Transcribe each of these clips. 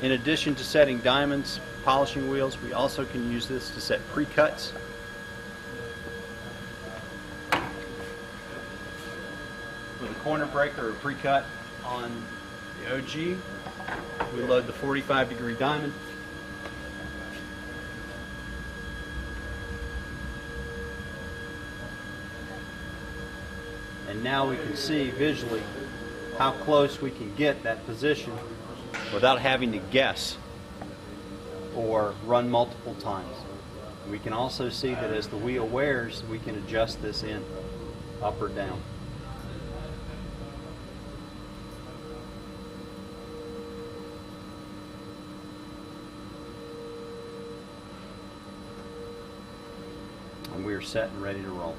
In addition to setting diamonds, polishing wheels, we also can use this to set pre-cuts. With a corner breaker or pre-cut on the OG, we load the 45 degree diamond. And now we can see visually how close we can get that position without having to guess or run multiple times. We can also see that as the wheel wears, we can adjust this in up or down. And we are set and ready to roll.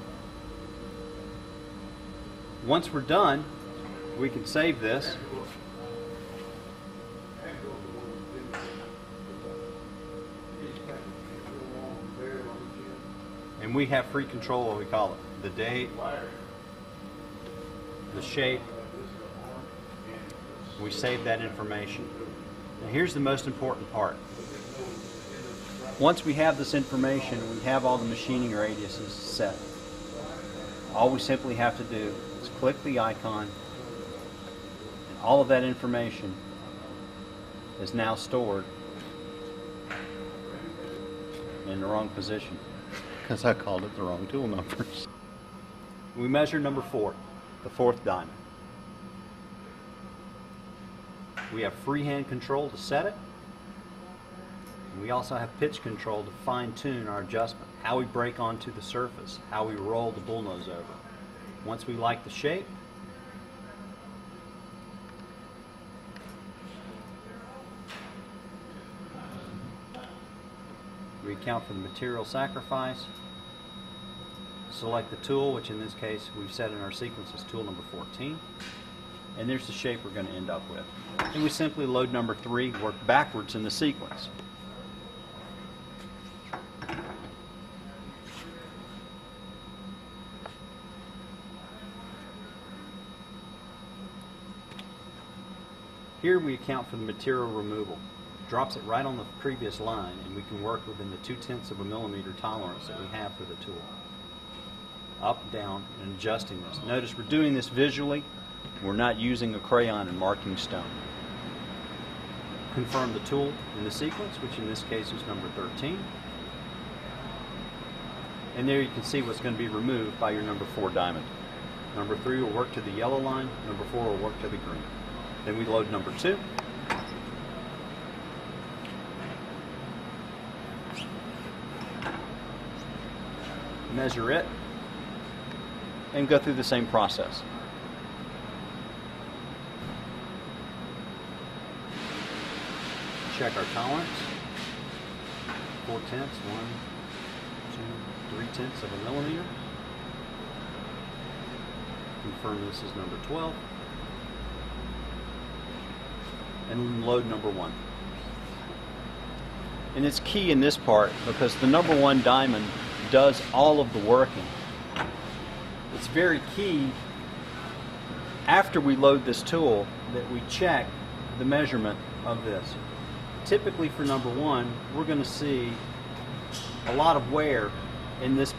Once we're done, we can save this. And we have free control, what we call it. The date, the shape. We save that information. Now here's the most important part. Once we have this information, we have all the machining radiuses set. All we simply have to do is click the icon and all of that information is now stored in the wrong position because I called it the wrong tool numbers. We measure number four, the fourth diamond. We have freehand control to set it. We also have pitch control to fine tune our adjustment, how we break onto the surface, how we roll the bullnose over. Once we like the shape, we account for the material sacrifice, select the tool, which in this case we've set in our sequence as tool number 14, and there's the shape we're going to end up with. And we simply load number 3, work backwards in the sequence. Here we account for the material removal. Drops it right on the previous line and we can work within the two-tenths of a millimeter tolerance that we have for the tool. Up, down, and adjusting this. Notice we're doing this visually. We're not using a crayon and marking stone. Confirm the tool in the sequence, which in this case is number 13. And there you can see what's going to be removed by your number 4 diamond. Number 3 will work to the yellow line, number 4 will work to the green. Then we load number two. Measure it and go through the same process. Check our tolerance. Four tenths, one, two, three tenths of a millimeter. Confirm this is number 12 and load number one. And it's key in this part because the number one diamond does all of the working. It's very key after we load this tool that we check the measurement of this. Typically for number one, we're going to see a lot of wear in this